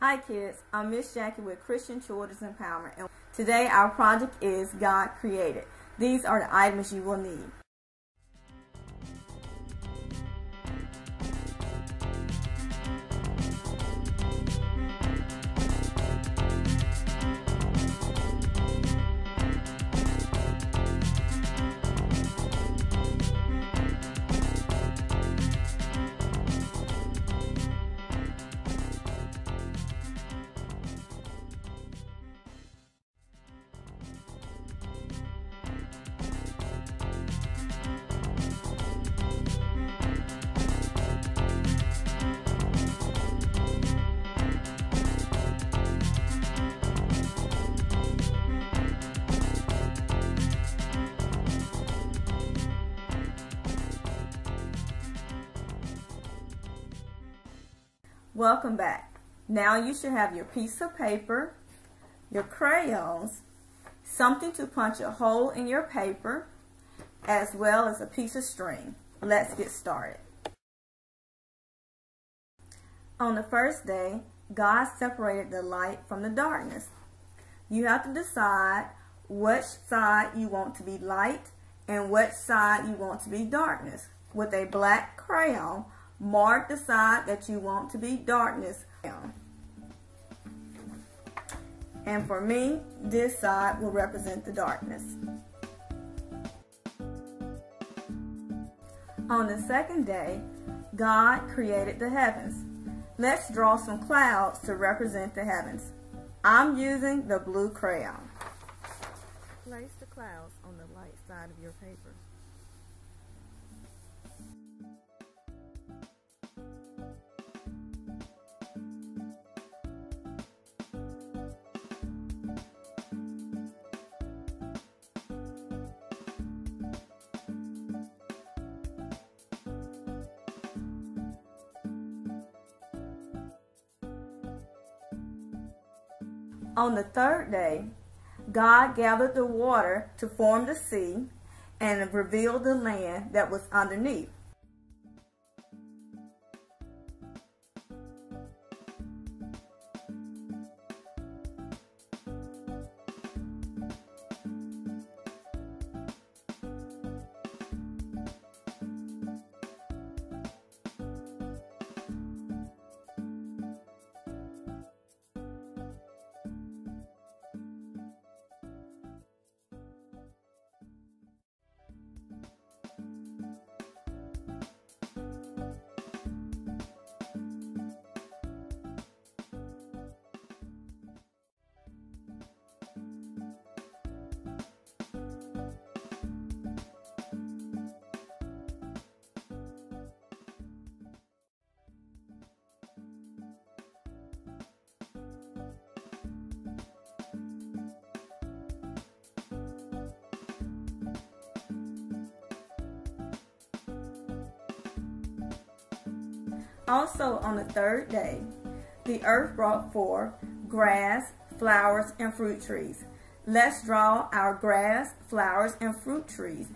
Hi kids, I'm Miss Jacqui with Christian Children's Empowerment and today our project is God Created. These are the items you will need. Welcome back. Now you should have your piece of paper, your crayons, something to punch a hole in your paper, as well as a piece of string. Let's get started. On the first day, God separated the light from the darkness. You have to decide which side you want to be light and which side you want to be darkness. With a black crayon, Mark the side that you want to be darkness And for me, this side will represent the darkness. On the second day, God created the heavens. Let's draw some clouds to represent the heavens. I'm using the blue crayon. Place the clouds on the light side of your paper. On the third day, God gathered the water to form the sea and revealed the land that was underneath. Also on the third day, the earth brought forth grass, flowers, and fruit trees. Let's draw our grass, flowers, and fruit trees.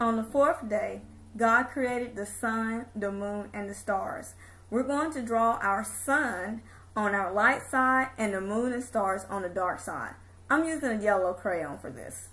On the fourth day, God created the sun, the moon, and the stars. We're going to draw our sun on our light side and the moon and stars on the dark side. I'm using a yellow crayon for this.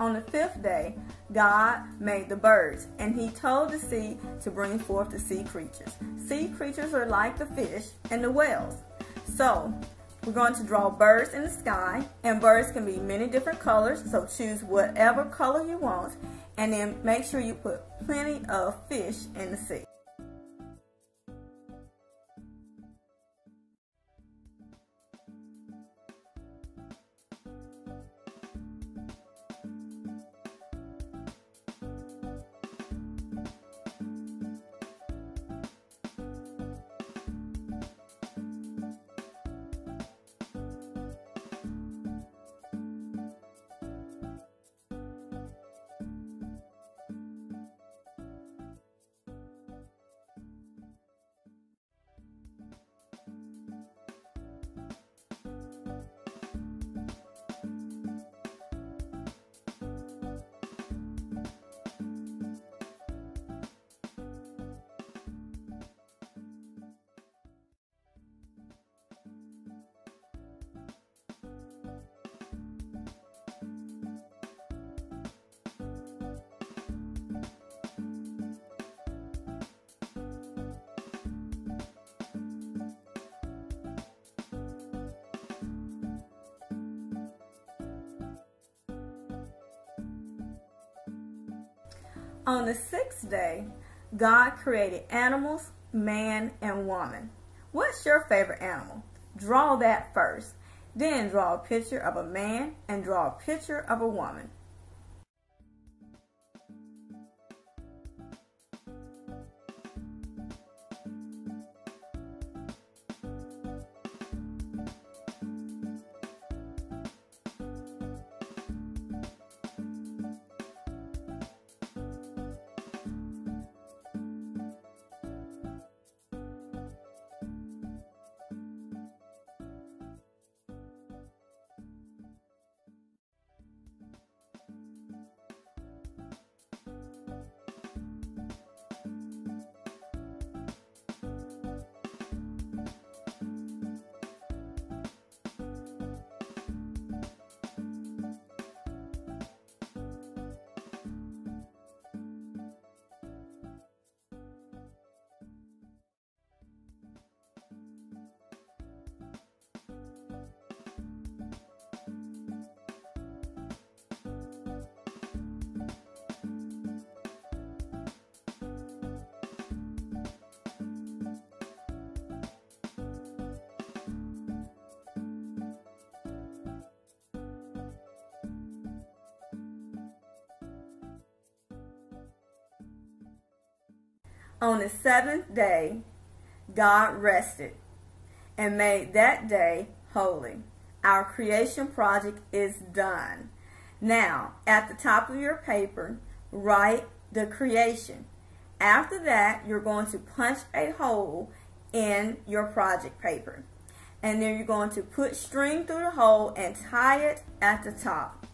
On the fifth day, God made the birds, and he told the sea to bring forth the sea creatures. Sea creatures are like the fish and the whales. So, we're going to draw birds in the sky, and birds can be many different colors, so choose whatever color you want, and then make sure you put plenty of fish in the sea. On the sixth day, God created animals, man and woman. What's your favorite animal? Draw that first. Then draw a picture of a man and draw a picture of a woman. On the seventh day, God rested and made that day holy. Our creation project is done. Now, at the top of your paper, write the creation. After that, you're going to punch a hole in your project paper. And then you're going to put string through the hole and tie it at the top.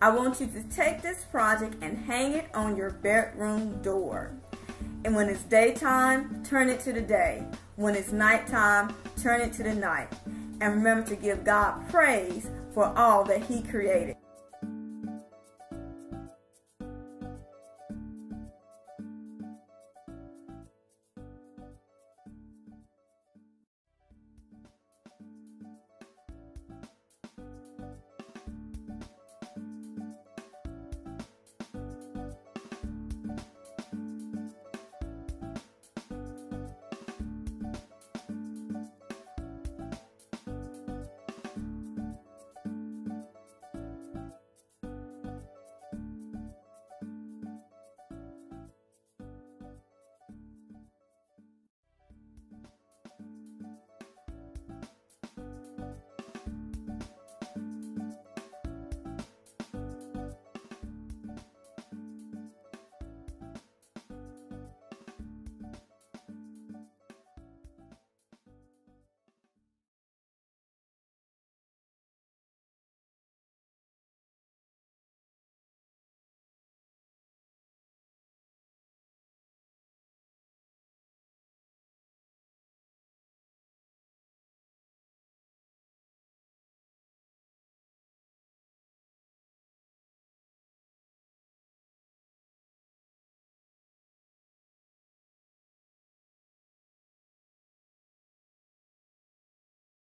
I want you to take this project and hang it on your bedroom door. And when it's daytime, turn it to the day. When it's nighttime, turn it to the night. And remember to give God praise for all that He created.